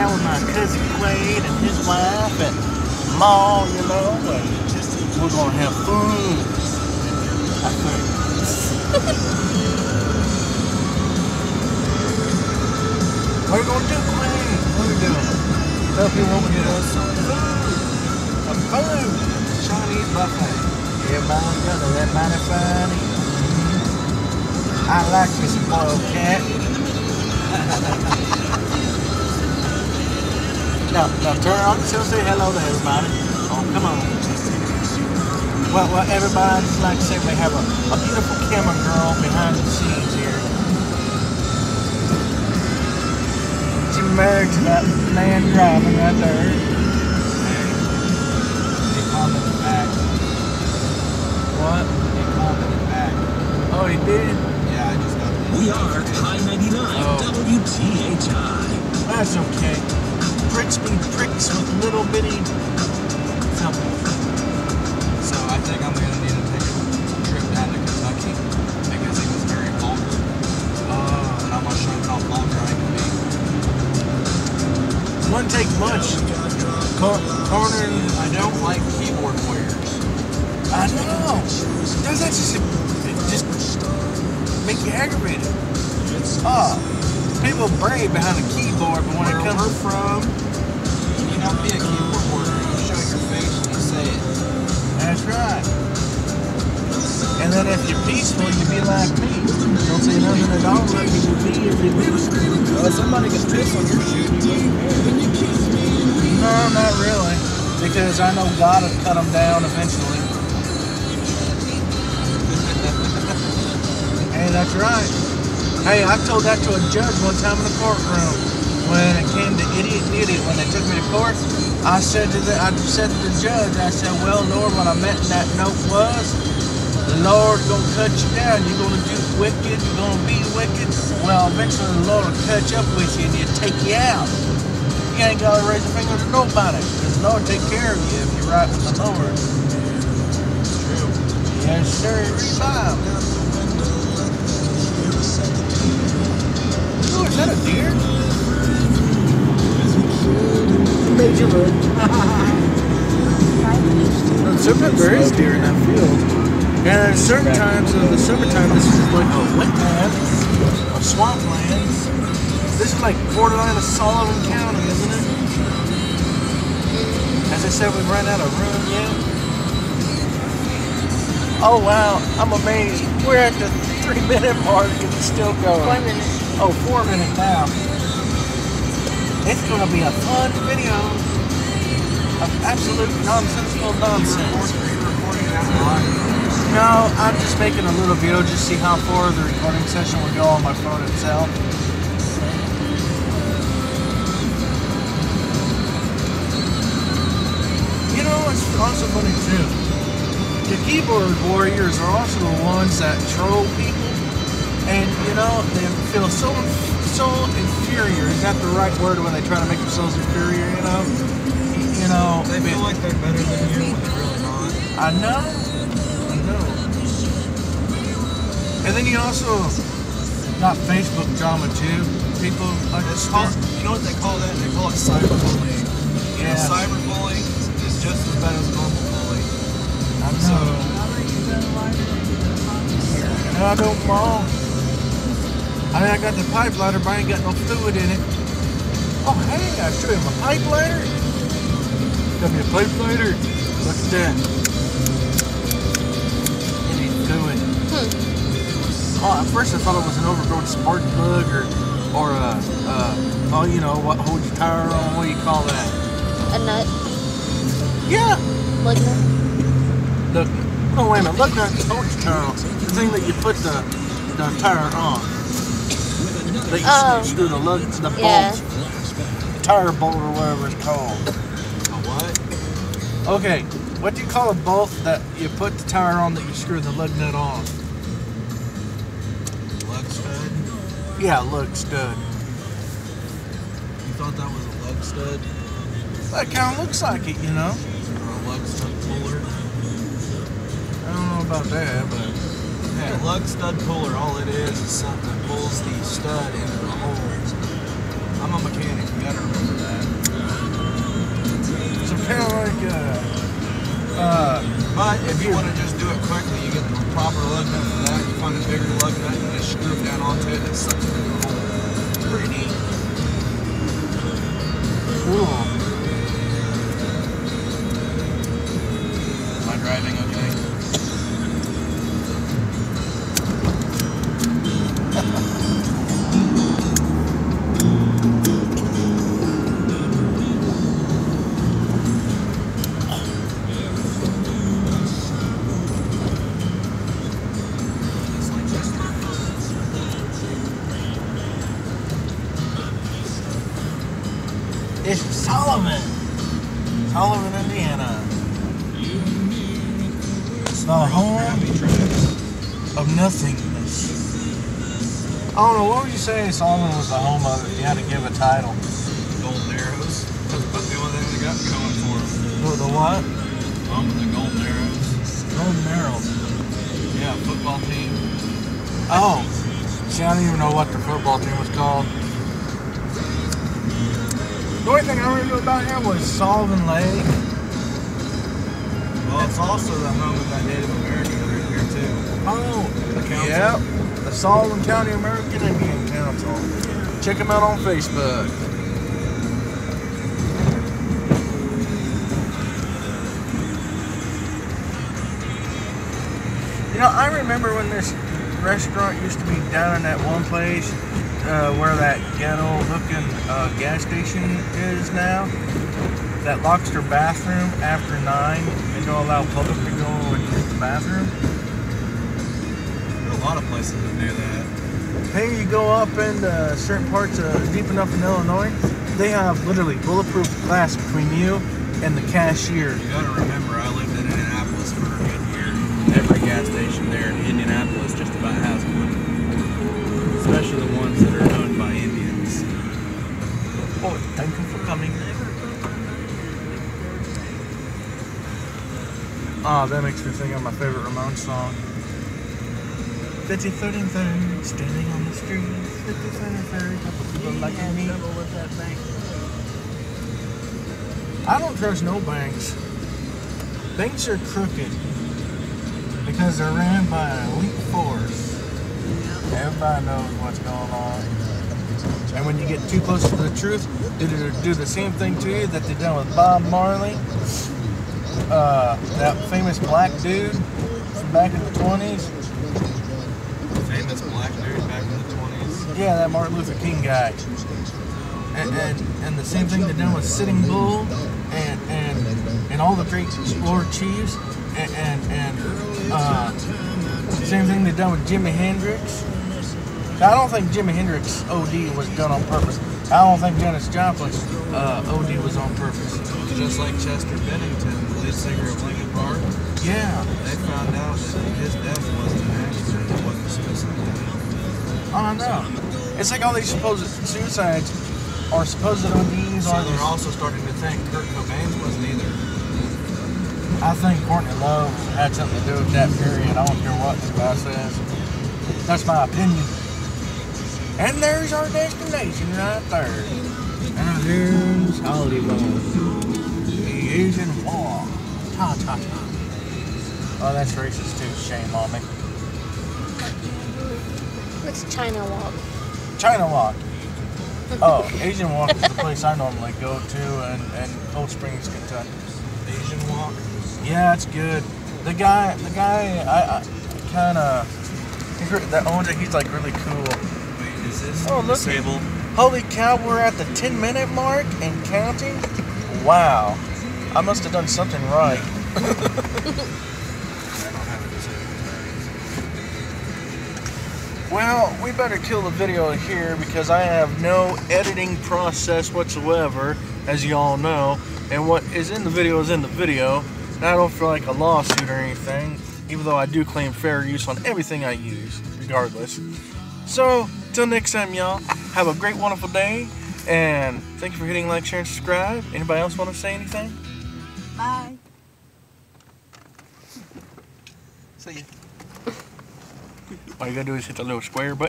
Out with my cousin Quade and his wife and mall, you know, and we're gonna have fun. I think. what are you gonna do, Quade? What are we doing? Tell people what we're doing. Some food. Some food. Chinese buffet. Everybody together, that mighty funny. I like me some boiled cat. now, now turn on still say hello to everybody. Oh, come on. Well, well, everybody, just like I said, we have a, a beautiful camera girl behind the scenes here. She's married to that man driving right there. They commented back. What? They commented back. Oh, he did? Yeah, I just got We are High 99 Oh. WTHI. That's okay. Be pricks with little bitty something. So I think I'm gonna need to take a trip down to Kentucky because he was very vulgar. Oh. And I'm gonna how vulgar I can be. Wouldn't take much. Corner, I don't like keyboard warriors. I know. Does that just it just make you aggravated? Oh, people brave behind a keyboard, but when it comes from, don't be a keyboard warrior. You show your face and you say it. That's right. And then if you're peaceful, you be like me. Don't say nothing at all like you would be if you did. Well, somebody can piss on your shoe. No, not really. Because I know God will cut them down eventually. hey, that's right. Hey, I told that to a judge one time in the courtroom when it came to idiot and idiot when they took me to court. I said to the I said to the judge, I said, Well Lord, what I meant in that note was the Lord gonna cut you down. You're gonna do wicked, you're gonna be wicked. Well eventually the Lord will catch up with you and he'll take you out. You ain't gotta raise a finger to nobody. Because the Lord take care of you if you're right with the Lord. True. Yes, sir. Read Bible. Oh, is that a deer? Major look. Sometimes there is deer in that field. And at certain times of the summertime, this is like a wetland, a swampland. This is like borderline of Sullivan County, isn't it? As I said, we ran out of room yet. Oh wow, I'm amazed. We're at the three minute mark and it's still going. Four minutes. Oh, four minutes now. It's gonna be a fun video of absolute nonsensical nonsense. No, I'm just making a little video just to see how far the recording session will go on my phone itself. You know, it's also funny too. The keyboard warriors are also the ones that troll people, and you know they feel so so inferior. Is that the right word when they try to make themselves inferior? You know, you know. They feel like they're better than you when they're really not. I know. I know. And then you also got Facebook drama too. People like to It's called, you know what they call that? They call it cyberbullying. You know, Yeah. cyberbullying is just as bad as normal bullying. I So, know. And I don't mind. I mean, I got the pipe lighter, but I ain't got no fluid in it. Oh, hey, I show you my pipe lighter. Got me a pipe lighter. Look at that. It ain't fluid. Oh, at first I thought it was an overgrown spark plug or, or a, uh, oh, you know, what holds your tire on. What do you call that? A nut. Yeah. Like that. Look, no, wait a minute. Look at the holds your tire on. The thing that you put the, the tire on. That you Oh. screw the, lug, the bolt, Yeah. tire bolt or whatever it's called. a what? Okay, what do you call a bolt that you put the tire on that you screw the lug nut on? Lug stud? Yeah, lug stud. You thought that was a lug stud? That kind of looks like it, you know. Or a lug stud puller? I don't know about that, but Yeah, lug stud puller, all it is is something that pulls the stud into the hole. I'm a mechanic. You gotta remember that. So kind of like uh, uh, But if you want to just do it quickly, you get the proper lug nut for that. You find a bigger lug nut, you just screw it down onto it, and it sucks it into the hole. It's pretty neat. cool. Sullivan, Indiana. The home of nothingness. I don't know. What would you say Sullivan was the home of if you had to give a title? Golden Arrows. That's about the only thing they got going for them. The, the what? Home of the Golden Arrows. Golden Arrows. Yeah, football team. Oh, see, I don't even know what the football team was called. The only thing I remember about him was Sullivan Lake. Well, it's also the home of that Native American group here too. Oh, The council. Yep, the Sullivan County American Indian Council. Check them out on Facebook. You know, I remember when this restaurant used to be down in that one place uh, where that ghetto-looking uh, gas station is now. That locks your bathroom after nine and don't allow public to go and use the bathroom. There are a lot of places that do that. Hey, you go up in uh, certain parts of deep enough in Illinois, they have literally bulletproof glass between you and the cashier. You gotta remember, I lived in Indianapolis for a good year. Every gas station there in Indianapolis just Ah, that makes me think of my favorite Ramones song. 53rd and 3rd, standing on the street. 53rd and 3rd, couple people like me. I don't trust no banks. Banks are crooked because they're ran by an elite force. Everybody knows what's going on. And when you get too close to the truth, they do do the same thing to you that they done with Bob Marley, uh, that famous black dude from back in the 20s. Famous black dude back in the 20s. Yeah, that Martin Luther King guy. And, and, and the same thing they done with Sitting Bull and, and, and all the great war chiefs. And, and, and uh, same thing they done with Jimi Hendrix. I don't think Jimi Hendrix OD was done on purpose. I don't think Janis Joplin's uh, OD was on purpose. Just like Chester Bennington, the singer of Linkin Park, Yeah, they found out that his death wasn't an accident, it wasn't suicide. I know. It's like all these supposed suicides are supposed ODs So are they're also starting to think Kurt Cobain's wasn't either. I think Courtney Love had something to do with that period. I don't care what the guy says. That's my opinion. And there's our destination right there. And there's Hollywood. The Asian Wok. Ta ta ta. Oh, that's racist too. Shame on me. What's China Wok? China Wok. Oh, Asian Wok is the place I normally go to and, and Cold Springs, Kentucky. Asian Wok. Yeah, it's good. The guy, the guy, I, I kind of that owns it. He's like really cool. Wait, is this Oh, look. disabled? Holy cow, we're at the 10 minute mark and counting. Wow, I must have done something right. Well, we better kill the video here because I have no editing process whatsoever, as you all know. And what is in the video is in the video. And I don't feel like a lawsuit or anything, even though I do claim fair use on everything I use, regardless. So, till next time, y'all, have a great, wonderful day. And thank you for hitting like, share, and subscribe. Anybody else want to say anything? Bye. See ya. All you gotta do is hit the little square button.